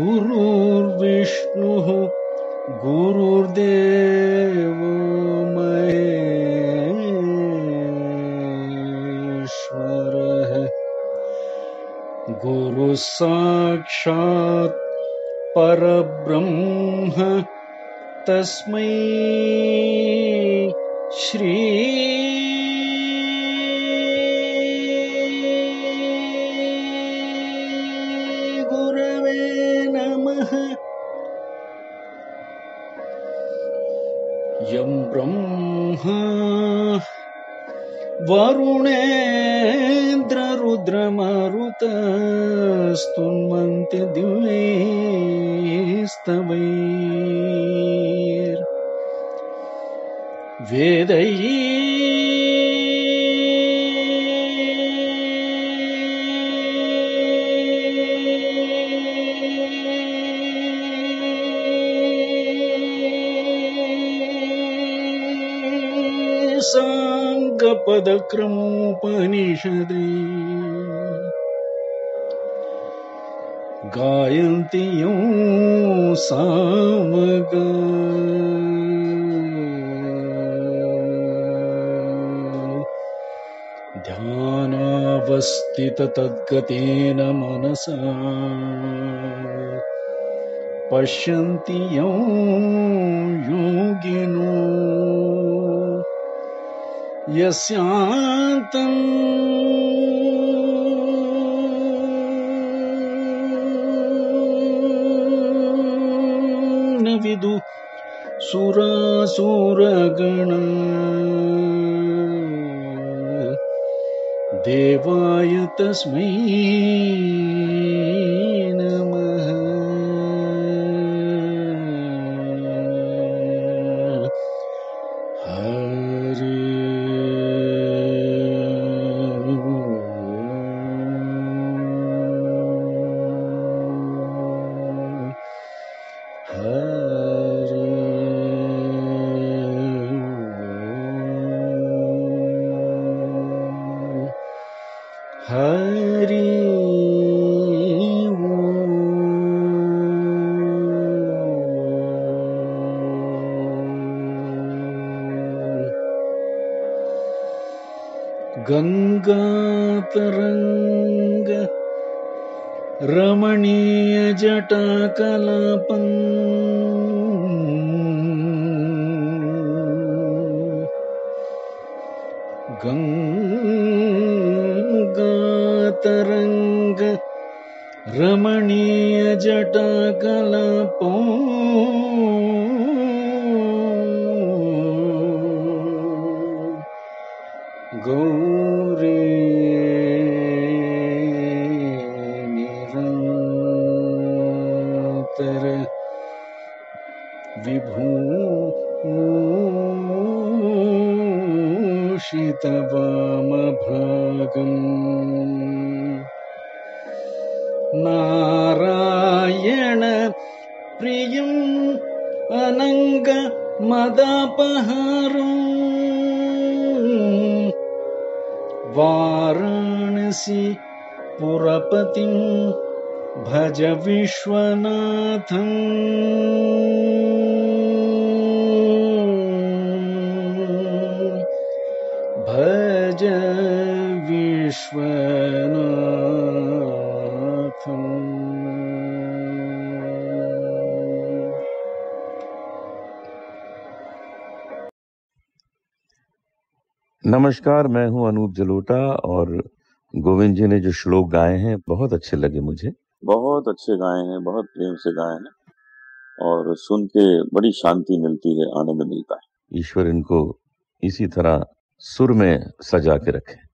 गुरुर्विष्णुः गुरुर्देवो महेश्वरः। गुरुः साक्षात् परब्रह्म तस्मै श्री यं ब्रह्मा वरुणेन्द्ररुद्रमरुतस्तुन्वन्ति दिवैस्तवैर् वेदैः साङ्गपदक्रमोपनिषदे। गायन्ति यं सामगा। ध्यानावस्थिततद्गतेन मनसा। पश्यन्ति यं योगिनो। यस्यान्तम् न विदु सुरासुरगण देवाय तस्मै नमः हरि गङ्गातरङ्ग रमणीयजटाकलापम् गङ्गातरङ्ग रमणीयजटाकलापम् गौरी षित नारायण प्रियम् अनङ्गमदापहारम् वाराणसि पुरपतिं भज विश्वनाथम्। विश्वनाथम्। नमस्कार मैं हूँ अनूप जलोटा और गोविंद जी ने जो श्लोक गाए हैं बहुत अच्छे लगे मुझे। बहुत अच्छे गाए हैं बहुत प्रेम से गाए हैं और सुन के बड़ी शांति मिलती है आनंद मिलता है। ईश्वर इनको इसी तरह सुर में सजा के रखे।